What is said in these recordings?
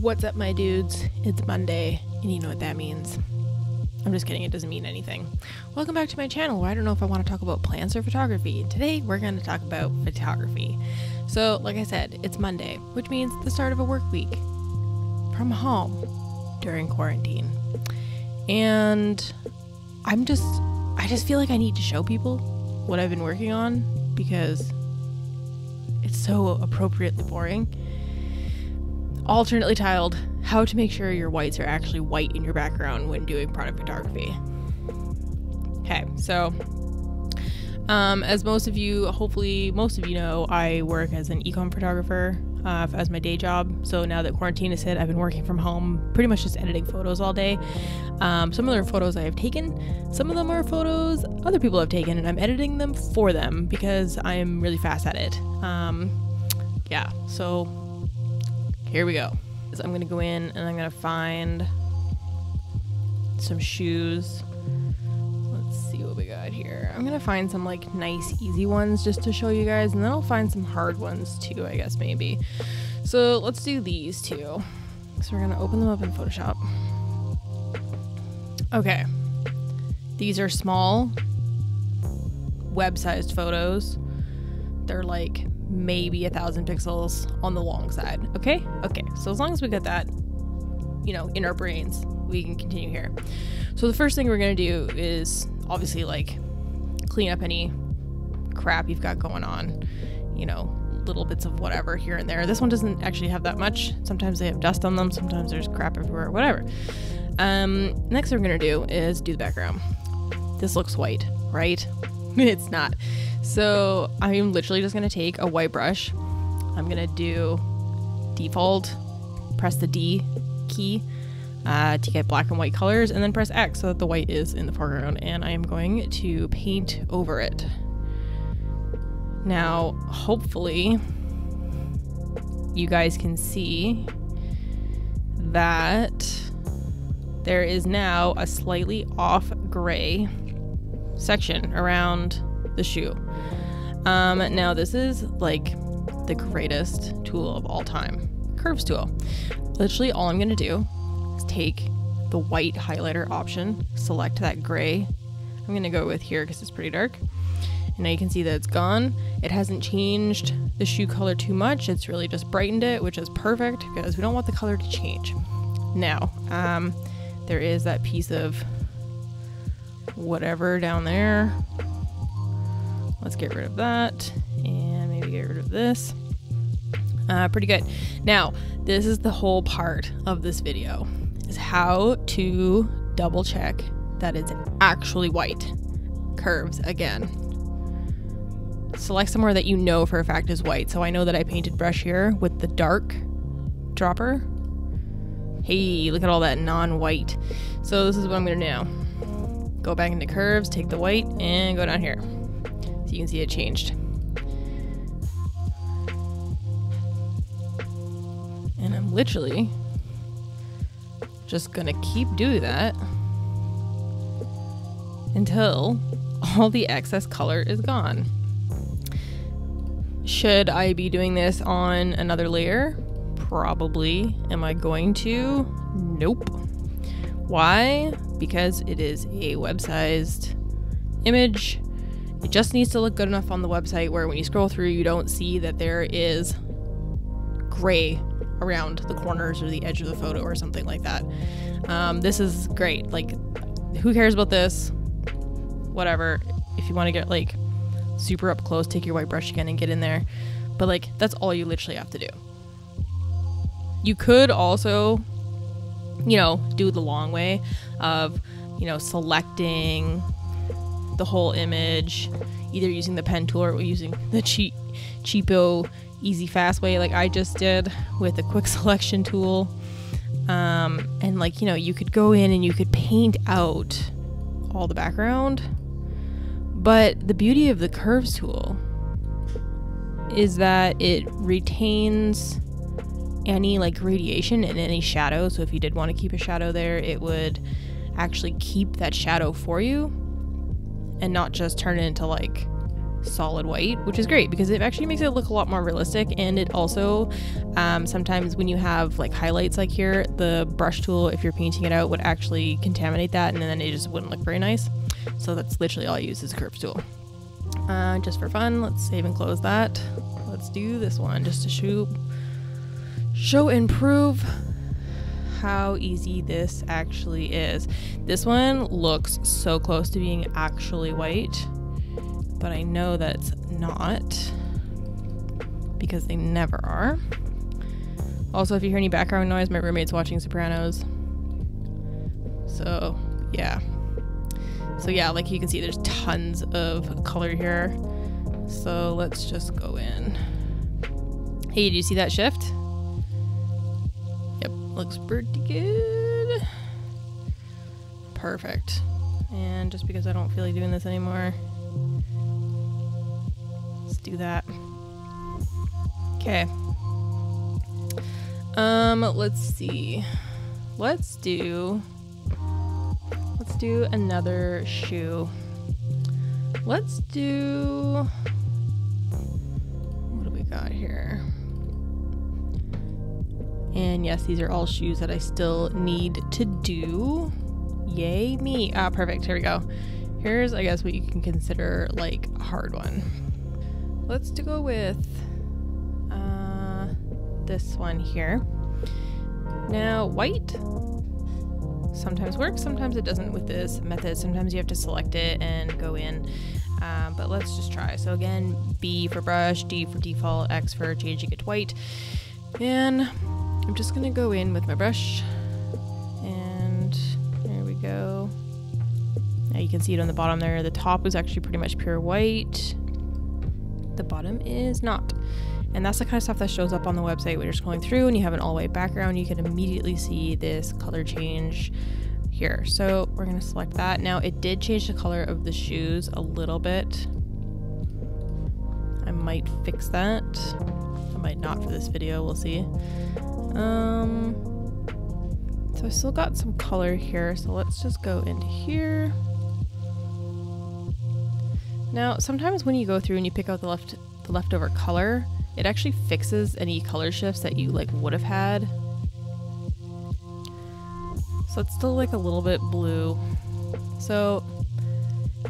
What's up, my dudes? It's Monday, and you know what that means. I'm just kidding, it doesn't mean anything. Welcome back to my channel where I don't know if I want to talk about plants or photography. Today we're going to talk about photography. So, like I said, it's Monday, which means the start of a work week from home during quarantine. And I'm just, I just feel like I need to show people what I've been working on because it's so appropriately boring alternately tiled how to make sure your whites are actually white in your background when doing product photography. Okay, so um, as most of you, hopefully most of you know, I work as an ecom photographer uh, as my day job. So now that quarantine is hit, I've been working from home, pretty much just editing photos all day. Um, some of are photos I have taken, some of them are photos other people have taken, and I'm editing them for them because I am really fast at it. Um, yeah, so here we go. I'm gonna go in and I'm gonna find some shoes. Let's see what we got here. I'm gonna find some like nice easy ones just to show you guys and then I'll find some hard ones too I guess maybe. So let's do these two. So we're gonna open them up in Photoshop. Okay. These are small web-sized photos. They're like maybe a thousand pixels on the long side. Okay? Okay. So as long as we got that, you know, in our brains, we can continue here. So the first thing we're gonna do is obviously like clean up any crap you've got going on, you know, little bits of whatever here and there. This one doesn't actually have that much. Sometimes they have dust on them, sometimes there's crap everywhere, whatever. Um, next thing we're gonna do is do the background. This looks white, right? it's not. So I'm literally just gonna take a white brush. I'm gonna do default, press the D key uh, to get black and white colors, and then press X so that the white is in the foreground. And I am going to paint over it. Now, hopefully, you guys can see that there is now a slightly off gray section around the shoe. Um, now, this is like the greatest tool of all time curves tool. Literally, all I'm going to do is take the white highlighter option, select that gray. I'm going to go with here because it's pretty dark. And now you can see that it's gone. It hasn't changed the shoe color too much. It's really just brightened it, which is perfect because we don't want the color to change. Now, um, there is that piece of whatever down there. Let's get rid of that and maybe get rid of this. Uh, pretty good. Now, this is the whole part of this video is how to double check that it's actually white. Curves again. Select somewhere that you know for a fact is white. So I know that I painted brush here with the dark dropper. Hey, look at all that non-white. So this is what I'm gonna do go back into curves, take the white, and go down here. You can see it changed. And I'm literally just gonna keep doing that until all the excess color is gone. Should I be doing this on another layer? Probably. Am I going to? Nope. Why? Because it is a web sized image. It just needs to look good enough on the website where when you scroll through, you don't see that there is gray around the corners or the edge of the photo or something like that. Um, this is great. Like, who cares about this? Whatever. If you want to get like super up close, take your white brush again and get in there. But like, that's all you literally have to do. You could also you know, do the long way of, you know, selecting the whole image, either using the pen tool or using the cheap, cheapo, easy, fast way, like I just did with a quick selection tool. Um, and like, you know, you could go in and you could paint out all the background. But the beauty of the curves tool is that it retains any like radiation and any shadow. So if you did want to keep a shadow there, it would actually keep that shadow for you and not just turn it into like solid white, which is great because it actually makes it look a lot more realistic. And it also, um, sometimes when you have like highlights like here, the brush tool, if you're painting it out, would actually contaminate that and then it just wouldn't look very nice. So that's literally all I use is curves tool. Uh, just for fun, let's save and close that. Let's do this one just to show, show and prove how easy this actually is. This one looks so close to being actually white, but I know that it's not because they never are. Also, if you hear any background noise, my roommate's watching Sopranos. So, yeah. So yeah, like you can see there's tons of color here. So let's just go in. Hey, do you see that shift? Looks pretty good. Perfect. And just because I don't feel like doing this anymore, let's do that. Okay. Um, let's see. Let's do let's do another shoe. Let's do what do we got here? And yes, these are all shoes that I still need to do. Yay me. Ah, perfect. Here we go. Here's, I guess, what you can consider like a hard one. Let's go with uh, this one here. Now, white sometimes works, sometimes it doesn't with this method. Sometimes you have to select it and go in. Um, but let's just try. So again, B for brush, D for default, X for changing it to white. And I'm just gonna go in with my brush and there we go. Now you can see it on the bottom there. The top is actually pretty much pure white. The bottom is not. And that's the kind of stuff that shows up on the website when you're scrolling through and you have an all white background. You can immediately see this color change here. So we're to select that. Now it did change the color of the shoes a little bit. I might fix that. I might not for this video. We'll see. Um, so I still got some color here, so let's just go into here. Now, sometimes when you go through and you pick out the left the leftover color, it actually fixes any color shifts that you like would have had. So it's still like a little bit blue. So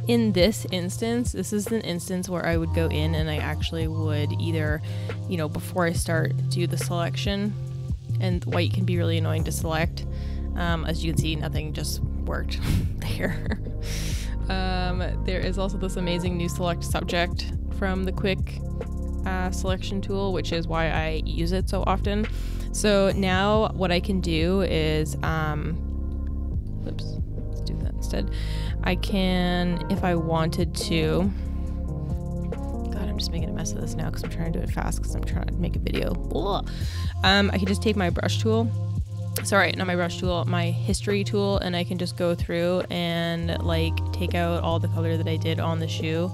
in this instance, this is an instance where I would go in and I actually would either, you know, before I start do the selection, and white can be really annoying to select. Um, as you can see, nothing just worked there. um, there is also this amazing new select subject from the quick uh, selection tool, which is why I use it so often. So now what I can do is, um, oops, let's do that instead. I can, if I wanted to, I'm just making a mess of this now because I'm trying to do it fast because I'm trying to make a video. Um, I can just take my brush tool. Sorry not my brush tool my history tool and I can just go through and like take out all the color that I did on the shoe.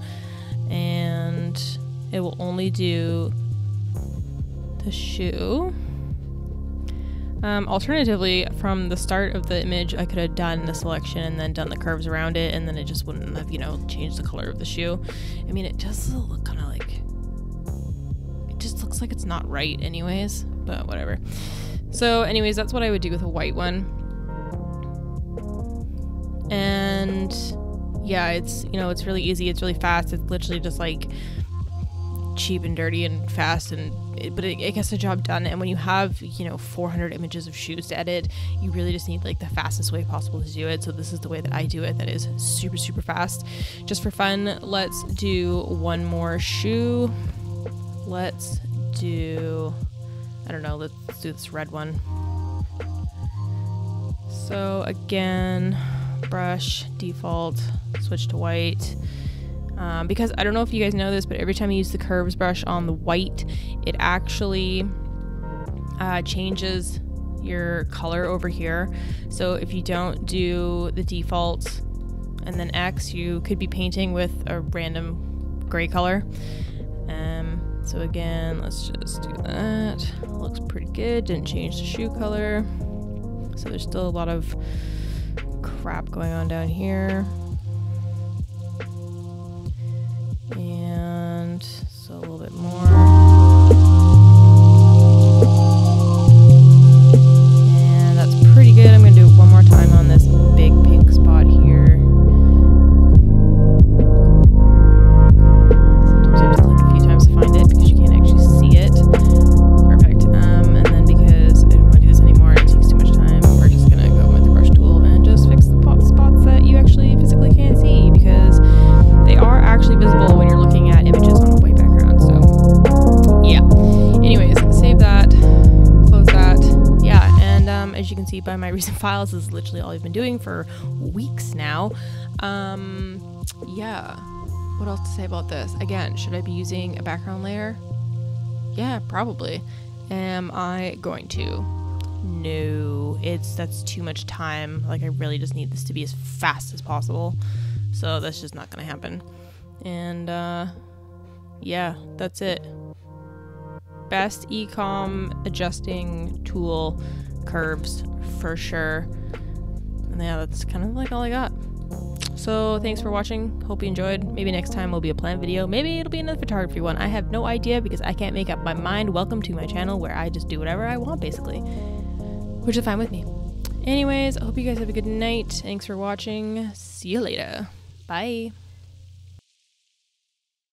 And it will only do the shoe um, alternatively, from the start of the image, I could have done the selection and then done the curves around it, and then it just wouldn't have, you know, changed the color of the shoe. I mean, it does look kind of like. It just looks like it's not right, anyways, but whatever. So, anyways, that's what I would do with a white one. And yeah, it's, you know, it's really easy, it's really fast, it's literally just like cheap and dirty and fast and but it, it, gets the job done. And when you have you know 400 images of shoes to edit you really just need like the fastest way possible to do it. So this is the way that i do it that is super super fast. Just for fun let's do one more shoe. Let's do i don't know let's do this red one. So again brush default switch to white um, because I don't know if you guys know this, but every time you use the curves brush on the white, it actually uh, changes your color over here. So if you don't do the default and then X, you could be painting with a random gray color. Um, so again, let's just do that. Looks pretty good. Didn't change the shoe color. So there's still a lot of crap going on down here. Files, is literally all I've been doing for weeks now. Um, yeah. What else to say about this? Again, should I be using a background layer? Yeah, probably. Am I going to? No, it's that's too much time. Like I really just need this to be as fast as possible. So that's just not gonna happen. And uh yeah, that's it. Best ecom adjusting tool curves for sure. And yeah, that's kind of like all I got. So thanks for watching. Hope you enjoyed. Maybe next time will be a plant video. Maybe it'll be another photography one. I have no idea because I can't make up my mind. Welcome to my channel where I just do whatever I want basically. Which is fine with me. Anyways, I hope you guys have a good night. Thanks for watching. See you later. Bye.